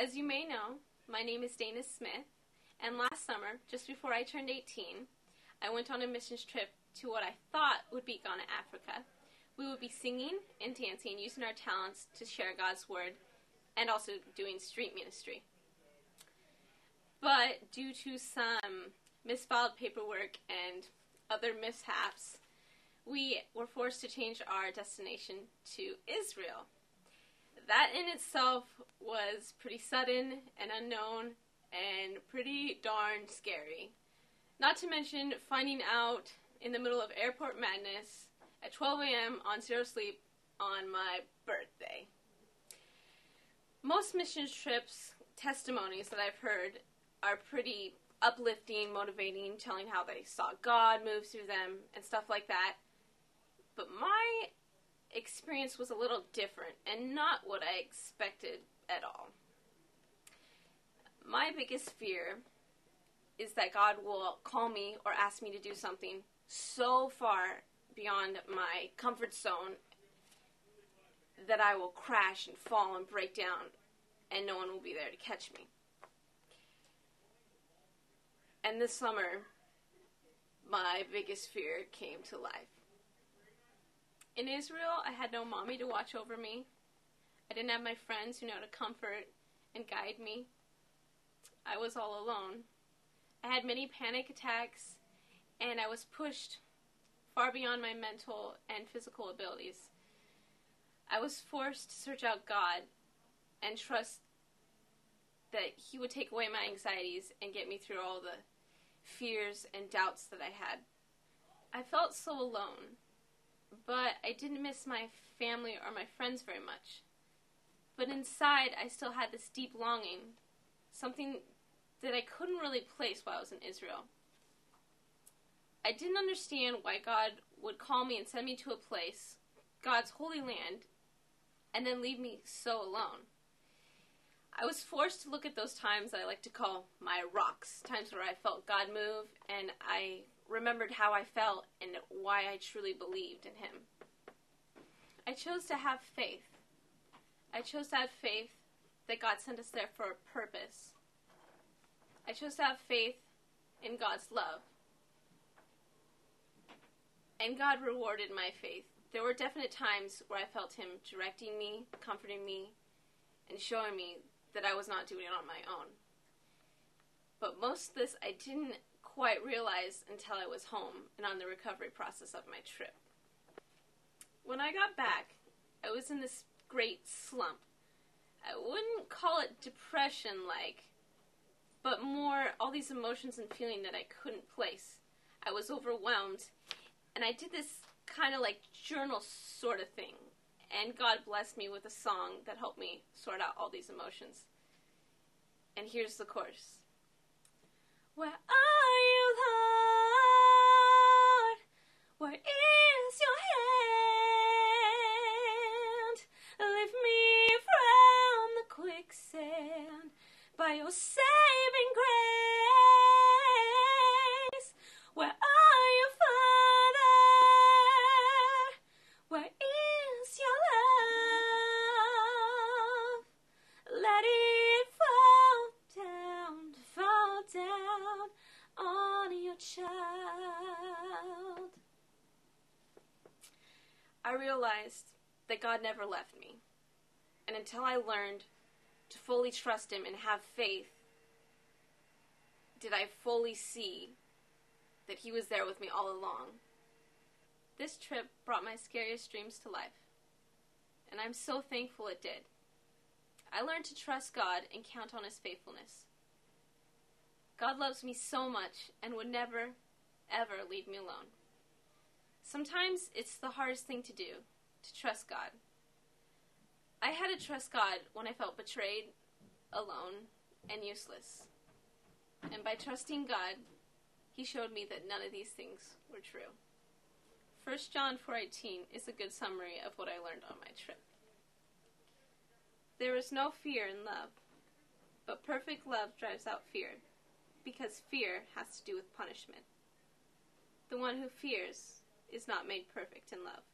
As you may know, my name is Dana Smith, and last summer, just before I turned 18, I went on a missions trip to what I thought would be Uganda, Africa. We would be singing and dancing, using our talents to share God's Word, and also doing street ministry. But due to some misfiled paperwork and other mishaps, we were forced to change our destination to Israel. That in itself was pretty sudden and unknown and pretty darn scary. Not to mention finding out in the middle of airport madness at 12 a.m. on zero sleep on my birthday. Most missions trips testimonies that I've heard are pretty uplifting, motivating, telling how they saw God move through them and stuff like that. But my experience was a little different and not what I expected at all. My biggest fear is that God will call me or ask me to do something so far beyond my comfort zone that I will crash and fall and break down and no one will be there to catch me. And this summer, my biggest fear came to life. In Israel, I had no mommy to watch over me. I didn't have my friends who know to comfort and guide me. I was all alone. I had many panic attacks, and I was pushed far beyond my mental and physical abilities. I was forced to search out God and trust that He would take away my anxieties and get me through all the fears and doubts that I had. I felt so alone but I didn't miss my family or my friends very much. But inside, I still had this deep longing, something that I couldn't really place while I was in Israel. I didn't understand why God would call me and send me to a place, God's holy land, and then leave me so alone. I was forced to look at those times I like to call my rocks, times where I felt God move and I remembered how I felt and why I truly believed in Him. I chose to have faith. I chose to have faith that God sent us there for a purpose. I chose to have faith in God's love. And God rewarded my faith. There were definite times where I felt Him directing me, comforting me, and showing me that I was not doing it on my own. But most of this I didn't quite realize until I was home and on the recovery process of my trip. When I got back, I was in this great slump. I wouldn't call it depression like, but more all these emotions and feeling that I couldn't place. I was overwhelmed, and I did this kind of like journal sort of thing. And God blessed me with a song that helped me sort out all these emotions. And here's the chorus. Where are you, Lord? Where is your hand? I realized that God never left me. And until I learned to fully trust Him and have faith, did I fully see that He was there with me all along. This trip brought my scariest dreams to life, and I'm so thankful it did. I learned to trust God and count on His faithfulness. God loves me so much and would never, ever leave me alone. Sometimes it's the hardest thing to do, to trust God. I had to trust God when I felt betrayed, alone, and useless. And by trusting God, He showed me that none of these things were true. 1 John 4:18 is a good summary of what I learned on my trip. There is no fear in love, but perfect love drives out fear, because fear has to do with punishment. The one who fears is not made perfect in love.